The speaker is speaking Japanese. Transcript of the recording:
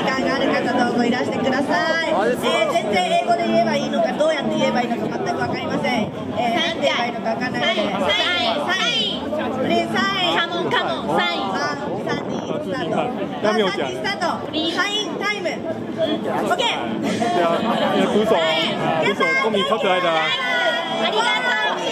時間がある方どうぞいらしてください、えー、全然英語で言えばいいのかどうやって言えばいいのか全く分かりません、えー、何て言えばいいのか分かんない。のでサイン。サイン。サイン。カモン。カモン。サイン。3、2、スタート3、2、スタートサイン。タイム OK 对啊，い为鼓手，鼓手公民超，ありがとう，い。ます